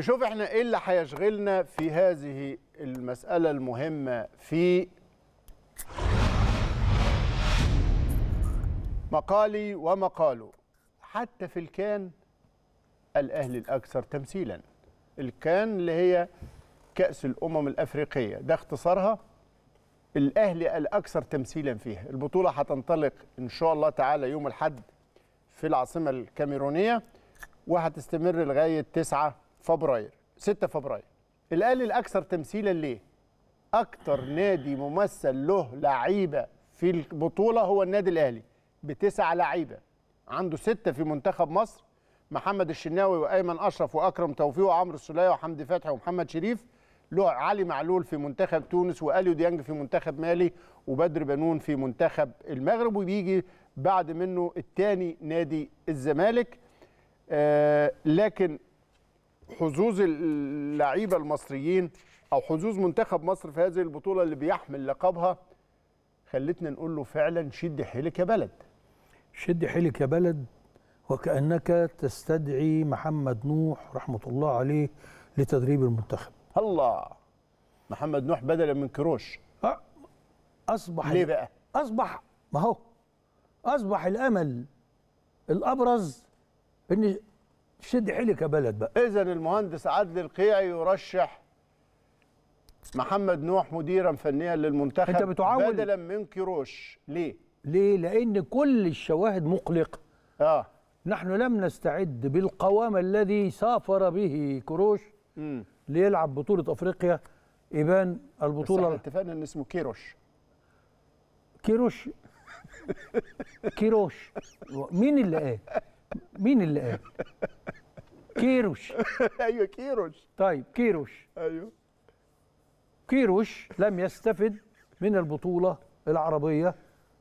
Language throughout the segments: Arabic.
نشوف إحنا إيه اللي هيشغلنا في هذه المسألة المهمة في مقالي ومقاله. حتى في الكان الأهلي الأكثر تمثيلا. الكان اللي هي كأس الأمم الأفريقية. ده اختصارها. الأهلي الأكثر تمثيلا فيها. البطولة هتنطلق إن شاء الله تعالى يوم الحد في العاصمة الكاميرونية وهتستمر لغاية 9 فبراير 6 فبراير. الأهلي الأكثر تمثيلا ليه؟ أكتر نادي ممثل له لعيبة في البطولة هو النادي الأهلي بتسع لعيبة. عنده ستة في منتخب مصر محمد الشناوي وأيمن أشرف وأكرم توفيق وعمرو السولية وحمدي فتحي ومحمد شريف له علي معلول في منتخب تونس وآليو ديانج في منتخب مالي وبدر بنون في منتخب المغرب وبيجي بعد منه الثاني نادي الزمالك. آه لكن حظوظ اللعيبة المصريين أو حظوظ منتخب مصر في هذه البطولة اللي بيحمل لقبها خلتنا نقول له فعلا شد حيلك يا بلد. شد حيلك يا بلد وكأنك تستدعي محمد نوح رحمة الله عليه لتدريب المنتخب. الله! محمد نوح بدلا من كروش. أه، أصبح ليه بقى؟ أصبح ما هو. أصبح الأمل الأبرز إن شد حيلك يا بلد بقى. اذا المهندس عادل القيعي يرشح محمد نوح مديرا فنيا للمنتخب أنت بتعول- بدلا من كروش ليه؟ ليه؟ لأن كل الشواهد مقلقة. آه. نحن لم نستعد بالقوام الذي سافر به كروش امم ليلعب بطولة أفريقيا. إبان بس إحنا البطولة اتفقنا إن اسمه كيروش. كيروش. كيروش. مين اللي قال؟ مين اللي قال؟ كيروش أيوه كيروش طيب كيروش أيوه كيروش لم يستفد من البطولة العربية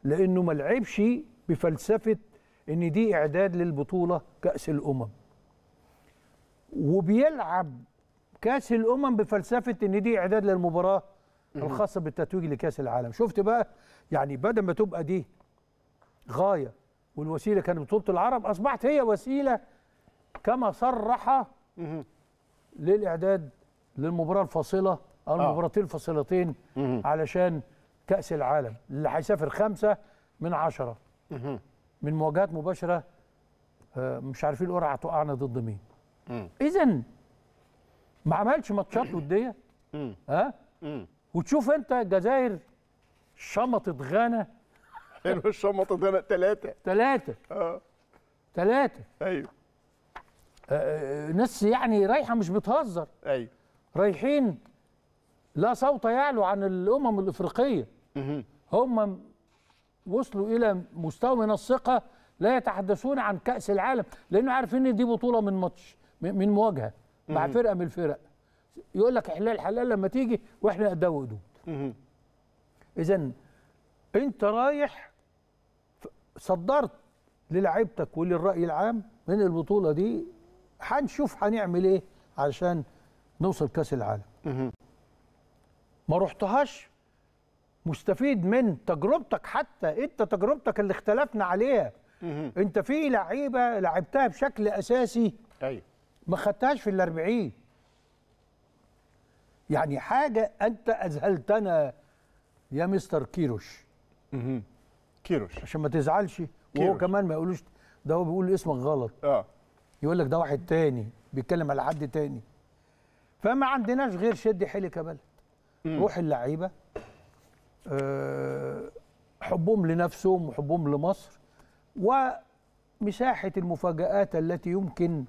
لأنه ما لعبش بفلسفة إن دي إعداد للبطولة كأس الأمم. وبيلعب كأس الأمم بفلسفة إن دي إعداد للمباراة الخاصة بالتتويج لكأس العالم. شفت بقى؟ يعني بدل ما تبقى دي غاية والوسيلة كانت بطولة العرب أصبحت هي وسيلة كما صرح. للإعداد للمباراة الفاصلة أو المباراتين الفاصلتين. علشان كأس العالم. اللي هيسافر خمسة من عشرة. من مواجهات مباشرة آه، مش عارفين القرعه هتوقعنا ضد مين. اذا ما عملش ماتشات ودية. ها. وتشوف أنت الجزائر شمطت غانا. حلو الشمطه ده ثلاثة ثلاثة آه. ثلاثة أيوه. ناس يعني رايحة مش بتهزر. أيوه رايحين لا صوت يعلو عن الأمم الإفريقية. هم وصلوا إلى مستوى من الثقة لا يتحدثون عن كأس العالم لأنه عارفين إن دي بطولة من ماتش من مواجهة مع فرقة من الفرق. يقول لك إحلال حلال لما تيجي وإحنا قدام وقدود. اذا أنت رايح صدرت للاعيبتك وللرأي العام من البطولة دي هنشوف هنعمل إيه علشان نوصل كأس العالم. ما رحتهاش؟ مستفيد من تجربتك حتى أنت تجربتك اللي اختلفنا عليها. أنت في لعيبة لعبتها بشكل أساسي. أيوه ما خدتهاش في الأربعين. يعني حاجة أنت أذهلتنا يا مستر كيروش. كيروش. عشان ما تزعلش. وهو. كمان ما يقولوش ده هو بيقول اسمك غلط. آه. يقول لك ده واحد تاني بيتكلم على حد تاني. فما عندناش غير شد يا بلد روح اللعيبة آه، حبهم لنفسهم وحبهم لمصر ومساحة المفاجآت التي يمكن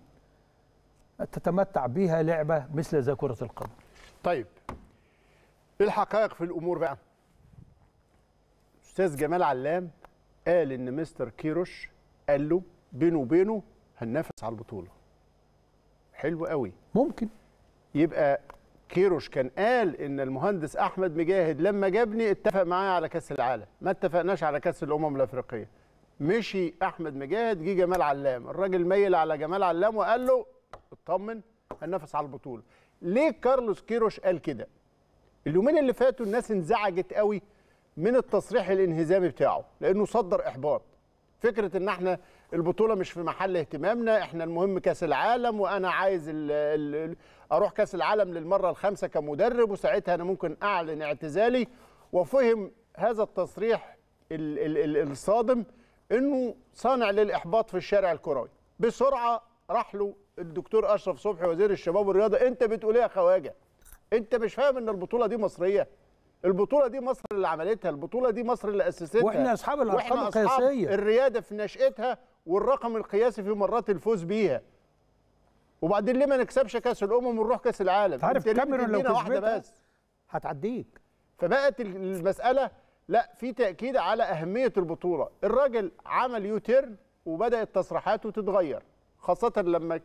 تتمتع بها لعبة مثل ذا كرة القدم. طيب إيه الحقائق في الأمور بقى؟ أستاذ جمال علام قال إن مستر كيروش قال له بينه وبينه هننافس على البطولة. حلو قوي. ممكن. يبقى كيروش كان قال إن المهندس أحمد مجاهد لما جابني اتفق معايا على كأس العالم ما اتفقناش على كأس الأمم الأفريقية. مشي أحمد مجاهد جه جمال علام. الراجل ميل على جمال علام وقال له اطمن هننافس على البطولة. ليه كارلوس كيروش قال كده؟ اليومين اللي فاتوا الناس انزعجت قوي من التصريح الانهزامي بتاعه لأنه صدر إحباط. فكرة إن إحنا البطولة مش في محل اهتمامنا إحنا المهم كأس العالم وأنا عايز ال ال أروح كأس العالم للمرة الخامسة كمدرب وساعتها أنا ممكن أعلن اعتزالي وفهم هذا التصريح ال ال ال الصادم إنه صانع للإحباط في الشارع الكروي. بسرعة راح له الدكتور أشرف صبحي وزير الشباب والرياضة أنت بتقول إيه يا خواجة؟ أنت مش فاهم إن البطولة دي مصرية؟ البطولة دي مصر اللي عملتها البطولة دي مصر اللي أسستها. وإحنا أصحاب الأرقام القياسية. الريادة في نشأتها والرقم القياسي في مرات الفوز بيها. وبعدين ليه ما نكسبش كأس الأمم ونروح كأس العالم؟ عارف كاميرون لو واحدة كسبتها بس. هتعديك. فبقت المسألة لا في تأكيد على أهمية البطولة. الراجل عمل U-turn وبدأت تصريحاته تتغير خاصة لما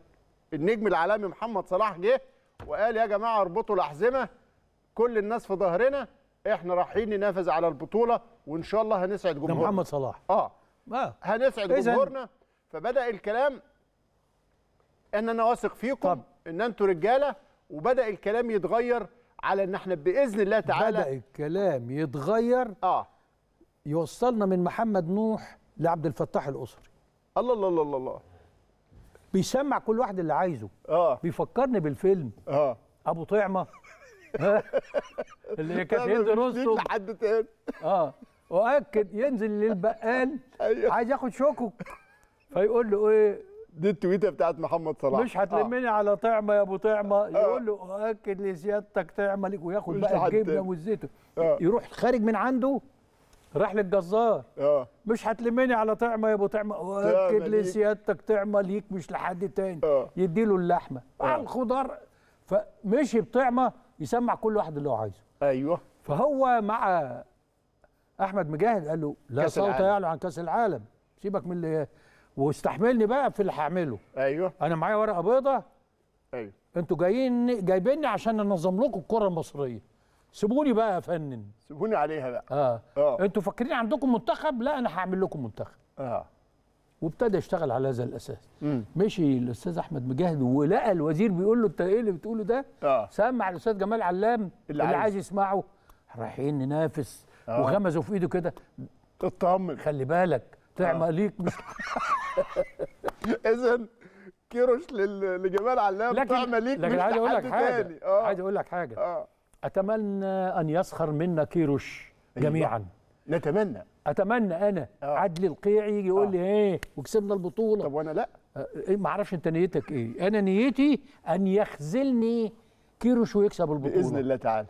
النجم العالمي محمد صلاح جه وقال يا جماعة اربطوا الأحزمة كل الناس في ظهرنا. إحنا رايحين ننافس على البطولة وإن شاء الله هنسعد جمهورنا. محمد صلاح. آه. آه. هنسعد جمهورنا. فبدأ الكلام إن أنا واثق فيكم طب. إن أنتوا رجالة وبدأ الكلام يتغير على إن إحنا بإذن الله تعالى بدأ الكلام يتغير آه. يوصلنا من محمد نوح لعبد الفتاح الأسري. الله الله الله الله, الله. بيسمع كل واحد اللي عايزه. آه. بيفكرني بالفيلم آه. أبو طعمة؟ اللي كانت هند رستم. لحد تاني. آه. وأكد ينزل للبقال. أيوه. عايز ياخد شوكك فيقول له إيه؟ دي التويتة بتاعت محمد صلاح. مش هتلمني على طعمة يا أبو طعمة. يقول له أكد لسيادتك طعمة ليك وياخد بقى الجبنة. والزيت آه. يروح خارج من عنده راح للجزار. آه. مش هتلمني على طعمة يا أبو طعمة. وأكد. لسيادتك طعمة ليك مش لحد تاني. آه. يديله اللحمة. آه. على الخضار. فمشي بطعمة. يسمع كل واحد اللي هو عايزه. أيوه. فهو مع أحمد مجاهد قال له لا صوت. يعلو عن كأس العالم. سيبك من اللي واستحملني بقى في اللي هعمله. أيوه. أنا معايا ورقة بيضة. أيوه. أنتوا جايين جايبيني عشان انظم لكم الكرة المصرية. سيبوني بقى افنن سيبوني عليها بقى. آه, آه. أنتوا فاكرين عندكم منتخب؟ لا أنا هعمل لكم منتخب. آه. وابتدى يشتغل على هذا الأساس. امم مشي الأستاذ أحمد مجاهد ولقى الوزير بيقول له إنت إيه اللي بتقوله ده؟ آه. سمع الأستاذ جمال علام اللي, اللي عايز. يسمعه. رايحين ننافس آه. وغمزوا في إيده كده. اطمن خلي بالك طعمه آه. ليك مش اذا كيروش لل- لجمال علام لكن طعمه ليك لكن مش عايز أقول لك حاجة. آه. عايز أقول لك حاجة. آه. أتمنى أن يسخر منا كيروش أيوة. جميعا. نتمنى. أتمنى أنا. آه. عدلي القيعي يجي يقول آه. لي إيه وكسبنا البطولة. طب وأنا لأ. آه، إيه ما أعرفش أنت نيتك إيه. أنا نيتي أن يخذلني كيروش ويكسب البطولة. بإذن الله تعالى.